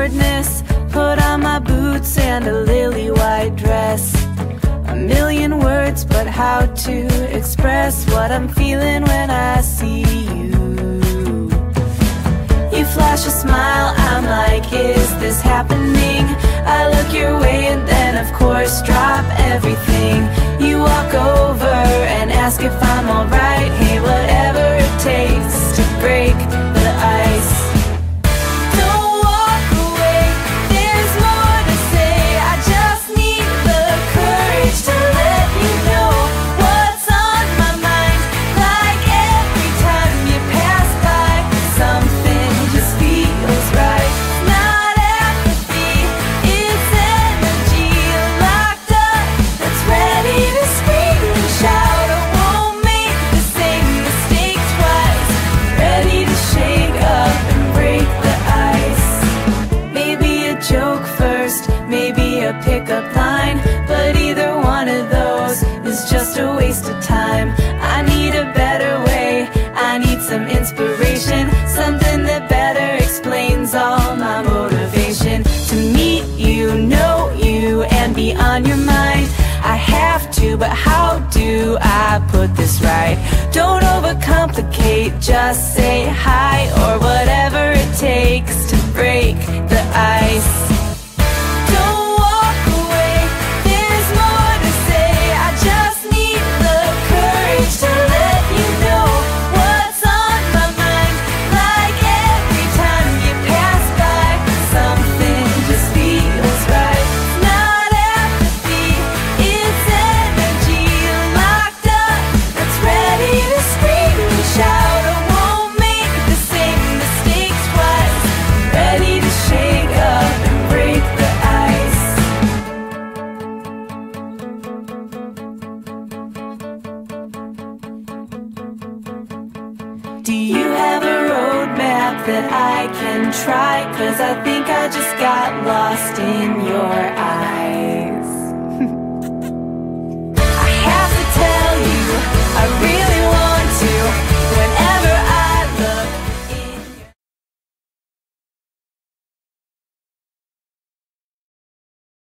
awkwardness. Put on my boots and a lily white dress. A million words, but how to express what I'm feeling when I see you? You flash a smile, I'm like, is this happening? I look your way and then of course drop everything You walk over and ask if I'm alright Hey, whatever it takes to break a waste of time. I need a better way, I need some inspiration. Something that better explains all my motivation. To meet you, know you, and be on your mind. I have to, but how do I put this right? Don't overcomplicate, just say hi Or whatever Do you have a roadmap that I can try? Cause I think I just got lost in your.